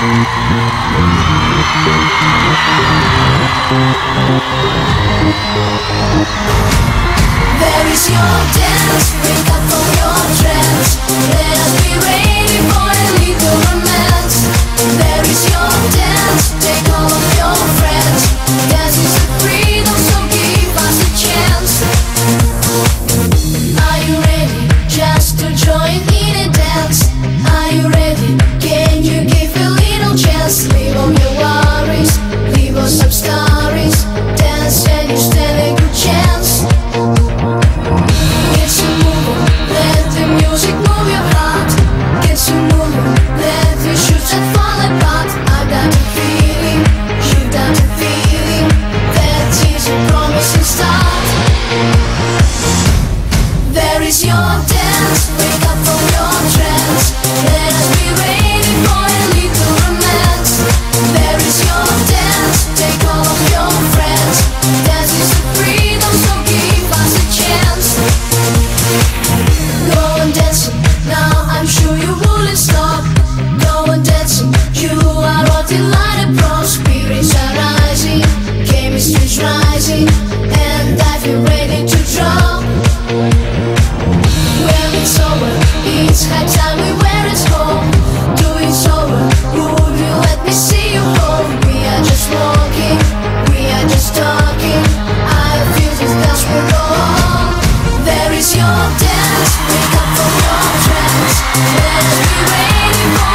There is your dance, There is your dance Pick up from your friends. Better be waiting for